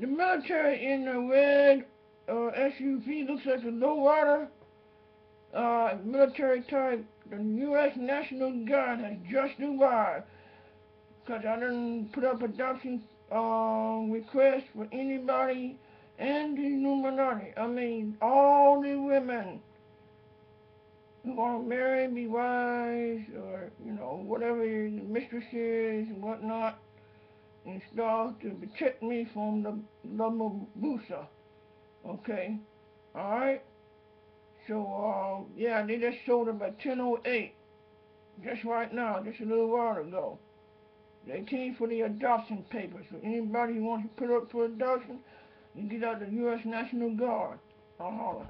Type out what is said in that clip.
The military in the red uh, SUV looks like a lowrider. Uh, military type. The U.S. National Guard has just arrived. Because I didn't put up adoption uh, request for anybody and the Illuminati. I mean, all the women who want to marry, be wives, or, you know, whatever the mistress is and whatnot stuff to protect me from the, the Mabusa. Okay? Alright? So, uh, yeah, they just sold it at 10.08. Just right now, just a little while ago. They came for the adoption papers. So anybody who wants to put up for adoption, you get out the U.S. National Guard. I'll holler.